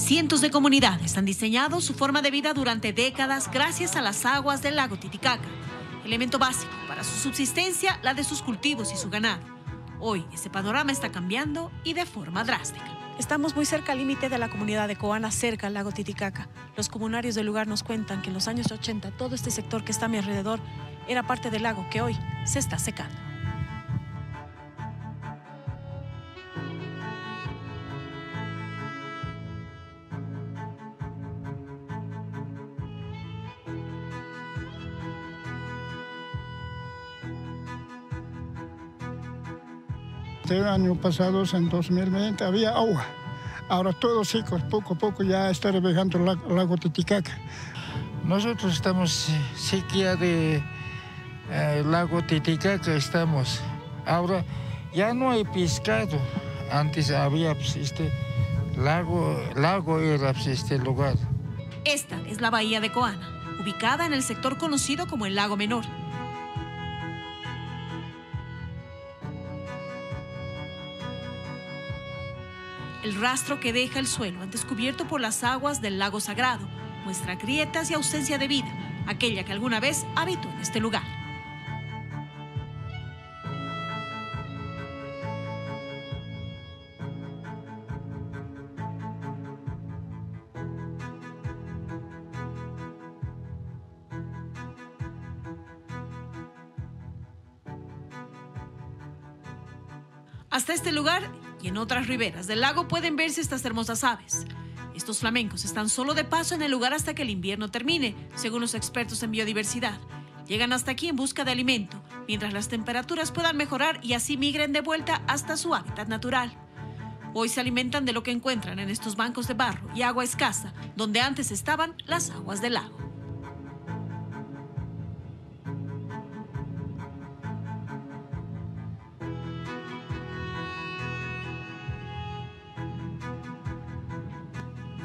Cientos de comunidades han diseñado su forma de vida durante décadas gracias a las aguas del lago Titicaca, elemento básico para su subsistencia, la de sus cultivos y su ganado. Hoy ese panorama está cambiando y de forma drástica. Estamos muy cerca al límite de la comunidad de Coana, cerca al lago Titicaca. Los comunarios del lugar nos cuentan que en los años 80 todo este sector que está a mi alrededor era parte del lago que hoy se está secando. Este año pasado, en 2020, había agua. Ahora todo seco, poco a poco ya está reflejando el lago Titicaca. Nosotros estamos sequía de eh, lago Titicaca, estamos. Ahora ya no hay pescado. Antes había pues, este lago, lago era pues, este lugar. Esta es la bahía de Coana, ubicada en el sector conocido como el Lago Menor. El rastro que deja el suelo antes cubierto por las aguas del lago sagrado muestra grietas y ausencia de vida, aquella que alguna vez habitó en este lugar. Hasta este lugar y en otras riberas del lago pueden verse estas hermosas aves. Estos flamencos están solo de paso en el lugar hasta que el invierno termine, según los expertos en biodiversidad. Llegan hasta aquí en busca de alimento, mientras las temperaturas puedan mejorar y así migren de vuelta hasta su hábitat natural. Hoy se alimentan de lo que encuentran en estos bancos de barro y agua escasa, donde antes estaban las aguas del lago.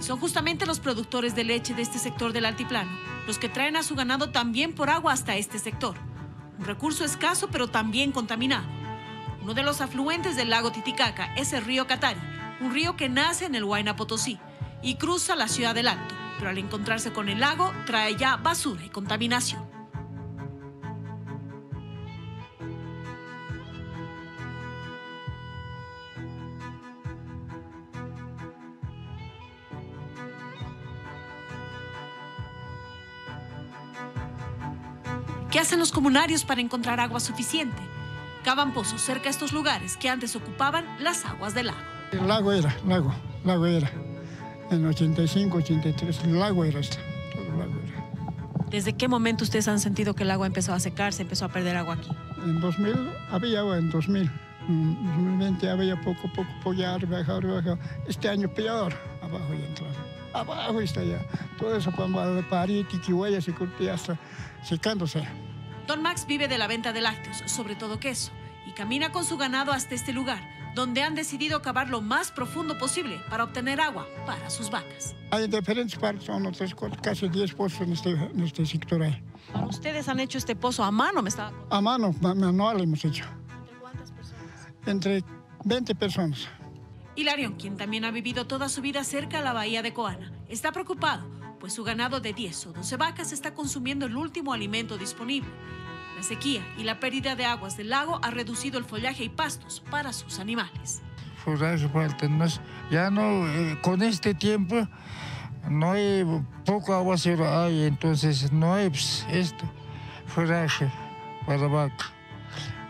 Son justamente los productores de leche de este sector del altiplano, los que traen a su ganado también por agua hasta este sector. Un recurso escaso pero también contaminado. Uno de los afluentes del lago Titicaca es el río Catari, un río que nace en el Huayna Potosí y cruza la ciudad del Alto, pero al encontrarse con el lago trae ya basura y contaminación. ¿Qué hacen los comunarios para encontrar agua suficiente? Cavan pozos cerca de estos lugares que antes ocupaban las aguas del lago. El lago era, lago, lago era. En 85, 83, el lago era este, todo el lago era. ¿Desde qué momento ustedes han sentido que el agua empezó a secarse, empezó a perder agua aquí? En 2000 había agua, en 2000. En 2020 había poco, poco, poco, ya bajado, bajado. Este año peor, abajo ya entró. Abajo está ya. Todo eso, de París, Tiquihuayas y ya está secándose. Don Max vive de la venta de lácteos, sobre todo queso, y camina con su ganado hasta este lugar, donde han decidido cavar lo más profundo posible para obtener agua para sus vacas. Hay diferentes partes, son casi 10 pozos en este, en este sector ahí. ¿Ustedes han hecho este pozo a mano? Me estaba... A mano, manual hemos hecho. ¿Entre cuántas personas? Entre 20 personas. Hilarion, quien también ha vivido toda su vida cerca a la bahía de Coana, está preocupado, pues su ganado de 10 o 12 vacas está consumiendo el último alimento disponible. La sequía y la pérdida de aguas del lago ha reducido el follaje y pastos para sus animales. Follaje falta, ya no, eh, con este tiempo no hay poco agua hay, entonces no hay pues, esto, follaje para vaca.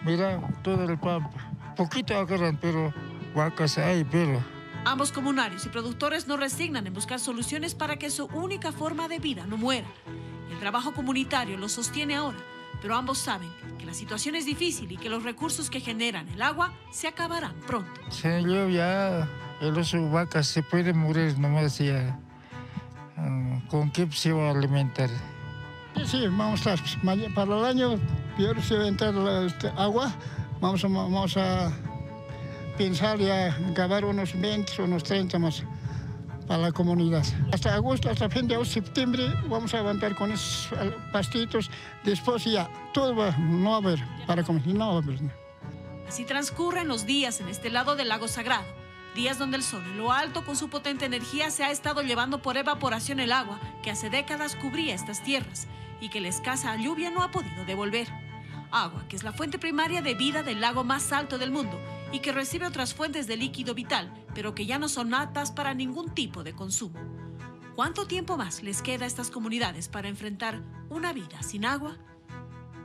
Mira, todo el pampa, poquito agarran, pero vacas hay, pero... Ambos comunarios y productores no resignan en buscar soluciones para que su única forma de vida no muera. El trabajo comunitario lo sostiene ahora, pero ambos saben que la situación es difícil y que los recursos que generan el agua se acabarán pronto. Señor, ya las vacas se pueden morir nomás ya. Ah, ¿Con qué se va a alimentar? Sí, vamos a para el año peor se va a entrar este, agua, vamos a, vamos a pensar ya acabar unos 20, unos 30 más para la comunidad. Hasta agosto, hasta fin de septiembre vamos a aguantar con esos pastitos. Después ya todo va, no va a haber para comer, no va a haber. Así transcurren los días en este lado del lago sagrado. Días donde el sol en lo alto con su potente energía se ha estado llevando por evaporación el agua que hace décadas cubría estas tierras y que la escasa lluvia no ha podido devolver. Agua que es la fuente primaria de vida del lago más alto del mundo y que recibe otras fuentes de líquido vital, pero que ya no son aptas para ningún tipo de consumo. ¿Cuánto tiempo más les queda a estas comunidades para enfrentar una vida sin agua